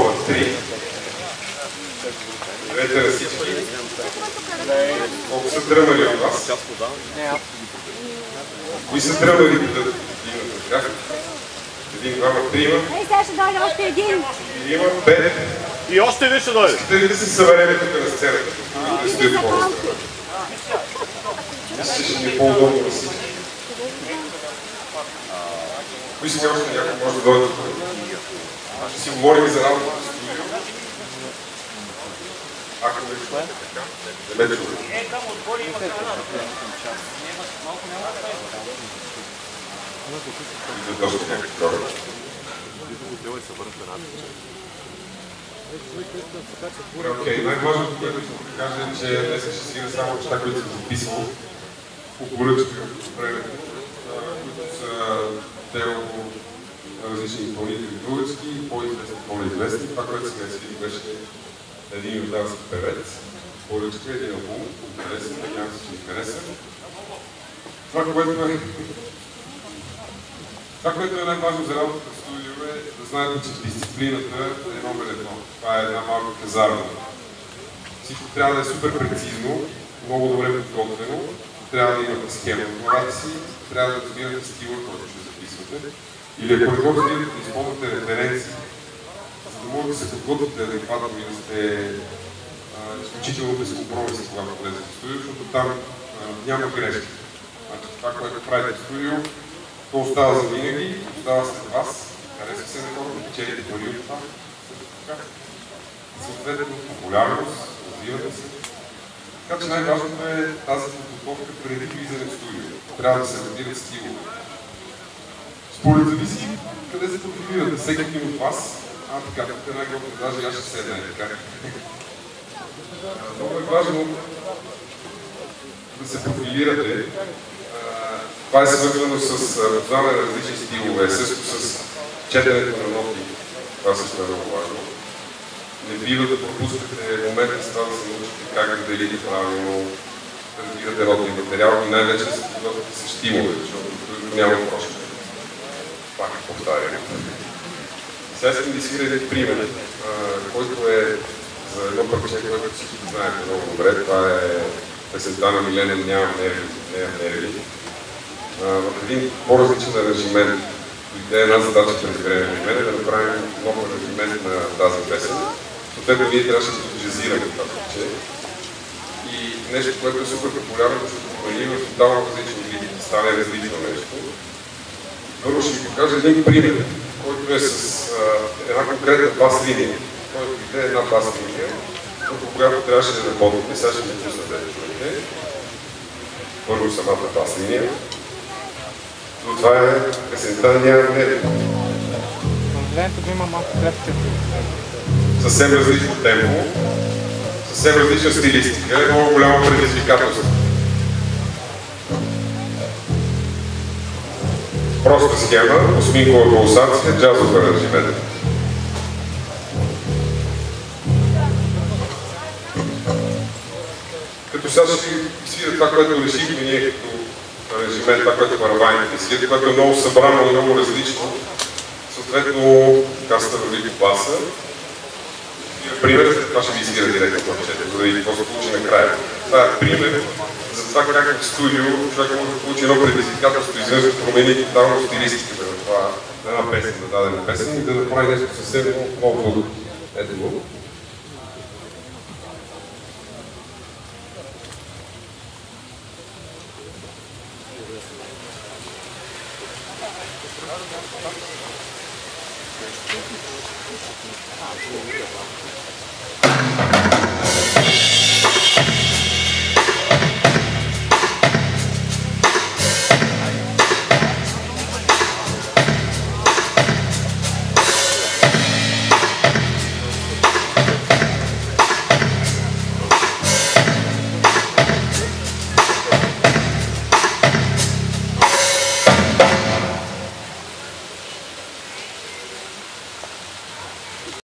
Чек, проба, три. Двете на всички. Колко са дръмали от вас? Кои са дръмали да дигнат ръка? Един, двама, трима, Ей, сега ще дойде още един. трима, пет. И още един ще дойде. Искате ли да се съберем тук на сцената? Да стои по-ръст. Мисля, че ще ни е по-удобно да си. Кои сега още някой може да дойде тук? Ще си говорим за работата в студио. Ако не чуете така, не ме чуете. Идват доста някакви хора. Окей, най-важното, което искам да кажа е, че днес ще свира само неща, които съм записал по поръчка от времето, които са дело различни изпълнители български по-известни, по-неизвестни. Това, което сега свири беше един юрдански певец, поръчка, един албум, интересен, надявам се, че ви хареса. Това, което е това, което е най-важно за работата в студио е да знаете, че дисциплината е номер едно. Това е една малка казарма. Всичко трябва да е супер прецизно, много добре подготвено, трябва да имате схема в главата си, трябва да разбирате стила, който ще записвате. Или ако не разбирате, да използвате референции, за да може да се подготвите адекватно и да сте изключително безкомпромисни, когато влезете в студио, защото там няма грешки. Значи, това, което правите в студио, то остава за винаги, остава след вас, харесва се на хората, печелите пари от това. Съответно, популярност, развивате се. Така че най-важното е тази подготовка преди влизане в студио. Трябва да се разбират стилове. Според зависи къде се профилирате. Всеки един от вас, а така, една група, даже аз ще седна, е така. Много е важно да се профилирате, това е свързано с познаване на различни стилове, също с четенето на ноти. Това също е много важно. Не бива да пропускате момента с това да се научите как да делите правилно, да разбирате родния материал и най-вече да се подготвите с стимове, защото няма прошка. Сега искам да изсвиря един пример, който е за едно парче, което всички знаете много добре. Това е песента на Миленен Нямам нерви, нямам нерви в един по-различен аранжимент. Дойде една задача през време при мен да направим нов аранжимент на тази песен. Съответно, ние трябваше да джазираме това парче. И нещо, което е супер популярно, се промени в тотално различни види, да стане различно нещо. Първо ще ви покажа един пример, който е с а, една конкретна бас линия. Тоест, дойде една бас линия, върху която трябваше да работите. Сега ще ви пусна да чуете. Първо самата бас линия. Но това е песента нерви. Отделението го има малко кръвче. Съвсем различно темпо, съвсем различна стилистика, е много голямо предизвикателство. Проста схема, осминкова пулсация, джазов аранжимент. Като сега ще свира това, което решихме ние като аранжимент, това, което барабаните свирят, което е много събрано и много различно. Съответно, каста върви по баса. Пример, това ще ви изгира директно за да какво се получи накрая. Това е пример това как в студио човек може да получи едно предизвикателство, изведнъж да промени тотално стилистиката на това, на една песен, на дадена песен и да направи нещо съвсем ново. Ето го.